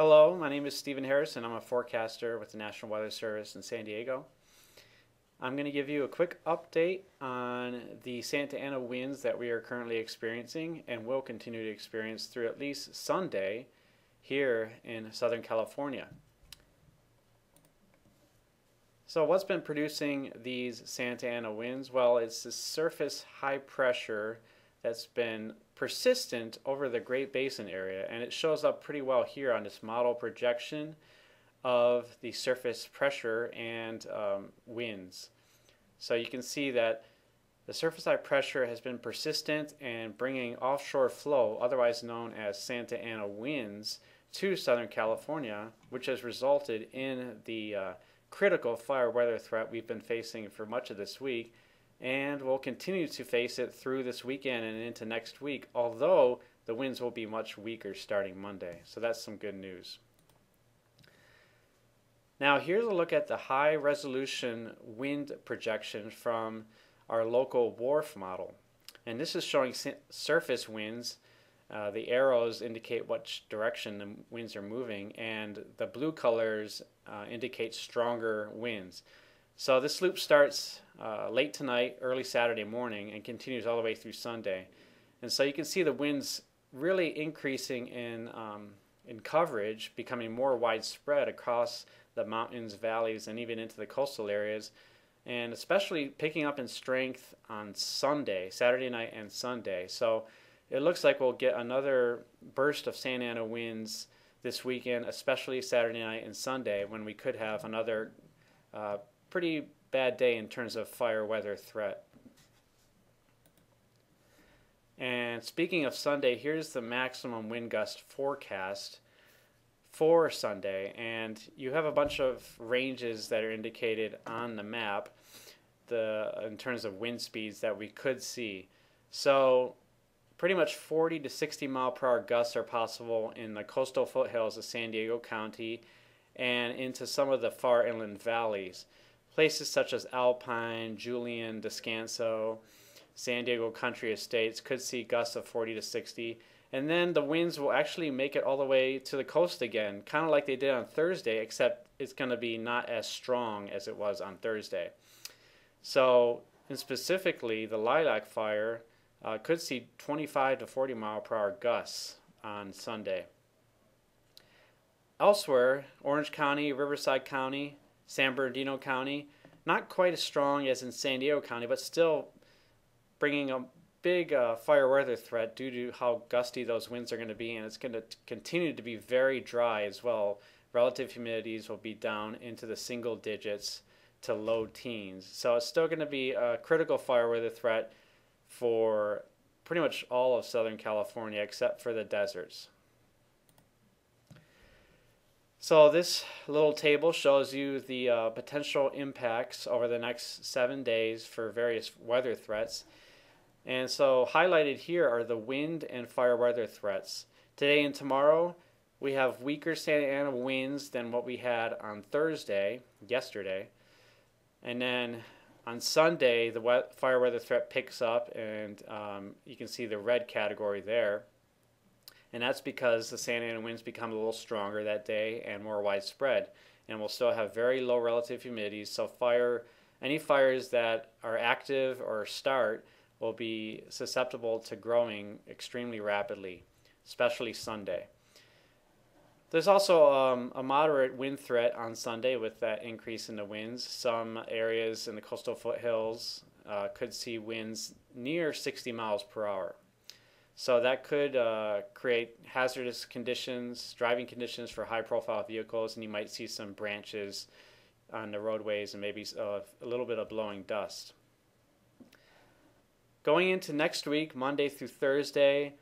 Hello, my name is Stephen Harrison. I'm a forecaster with the National Weather Service in San Diego. I'm going to give you a quick update on the Santa Ana winds that we are currently experiencing and will continue to experience through at least Sunday here in Southern California. So what's been producing these Santa Ana winds? Well, it's the surface high pressure that's been persistent over the Great Basin area and it shows up pretty well here on this model projection of the surface pressure and um, winds. So you can see that the surface high pressure has been persistent and bringing offshore flow, otherwise known as Santa Ana winds, to Southern California, which has resulted in the uh, critical fire weather threat we've been facing for much of this week and we'll continue to face it through this weekend and into next week, although the winds will be much weaker starting Monday. So that's some good news. Now here's a look at the high resolution wind projection from our local WRF model. And this is showing surface winds. Uh, the arrows indicate which direction the winds are moving and the blue colors uh, indicate stronger winds. So this loop starts uh, late tonight, early Saturday morning, and continues all the way through Sunday. And so you can see the winds really increasing in, um, in coverage, becoming more widespread across the mountains, valleys, and even into the coastal areas, and especially picking up in strength on Sunday, Saturday night and Sunday. So it looks like we'll get another burst of Santa Ana winds this weekend, especially Saturday night and Sunday, when we could have another uh, pretty bad day in terms of fire weather threat. And speaking of Sunday, here's the maximum wind gust forecast for Sunday. And you have a bunch of ranges that are indicated on the map the in terms of wind speeds that we could see. So pretty much 40 to 60 mile per hour gusts are possible in the coastal foothills of San Diego County and into some of the far inland valleys. Places such as Alpine, Julian, Descanso, San Diego Country Estates could see gusts of 40 to 60. And then the winds will actually make it all the way to the coast again, kind of like they did on Thursday, except it's going to be not as strong as it was on Thursday. So, and specifically, the lilac fire uh, could see 25 to 40 mile per hour gusts on Sunday. Elsewhere, Orange County, Riverside County, San Bernardino County. Not quite as strong as in San Diego County, but still bringing a big uh, fire weather threat due to how gusty those winds are going to be, and it's going to continue to be very dry as well. Relative humidities will be down into the single digits to low teens. So it's still going to be a critical fire weather threat for pretty much all of Southern California except for the deserts. So this little table shows you the uh, potential impacts over the next seven days for various weather threats. And so highlighted here are the wind and fire weather threats. Today and tomorrow, we have weaker Santa Ana winds than what we had on Thursday, yesterday. And then on Sunday, the fire weather threat picks up, and um, you can see the red category there and that's because the Santa Ana winds become a little stronger that day and more widespread. And we'll still have very low relative humidity, so fire, any fires that are active or start will be susceptible to growing extremely rapidly, especially Sunday. There's also um, a moderate wind threat on Sunday with that increase in the winds. Some areas in the coastal foothills uh, could see winds near 60 miles per hour. So that could uh, create hazardous conditions, driving conditions for high profile vehicles, and you might see some branches on the roadways and maybe uh, a little bit of blowing dust. Going into next week, Monday through Thursday,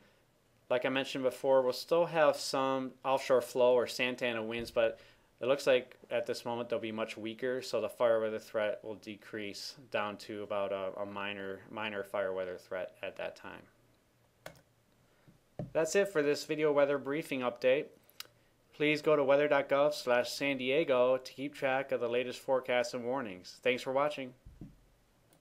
like I mentioned before, we'll still have some offshore flow or Santa Ana winds, but it looks like at this moment they'll be much weaker, so the fire weather threat will decrease down to about a, a minor minor fire weather threat at that time. That's it for this video weather briefing update. Please go to weather.gov slash San Diego to keep track of the latest forecasts and warnings. Thanks for watching.